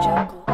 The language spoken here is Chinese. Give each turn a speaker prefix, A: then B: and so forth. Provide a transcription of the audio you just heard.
A: jungle